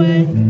away.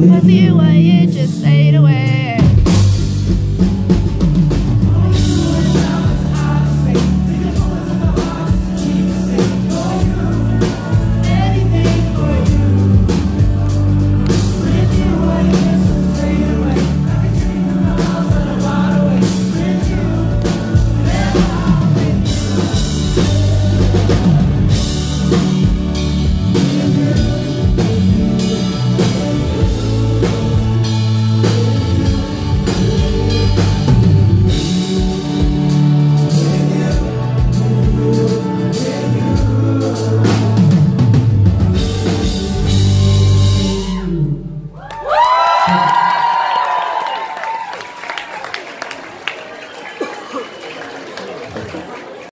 Love you, just say.